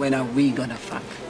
When are we gonna fuck?